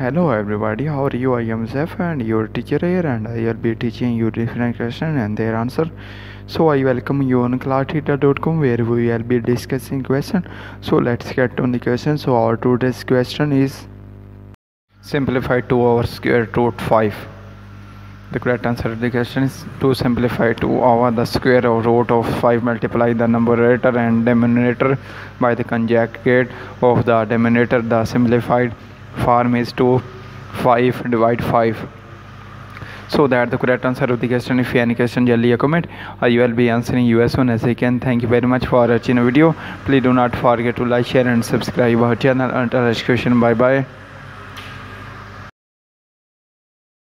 Hello everybody, how are you? I am Zef and your teacher here and I will be teaching you different questions and their answer. So I welcome you on classtheta.com where we will be discussing question. So let's get on the question. So our today's question is simplify 2 over square root 5. The correct answer to the question is to simplify 2 over the square root of 5 multiply the numerator and denominator by the conjugate of the denominator the simplified form is 2 5 divide 5 so that the correct answer of the question if you any question just a comment i will be answering you as soon as i can thank you very much for watching the video please do not forget to like share and subscribe our channel until next question bye bye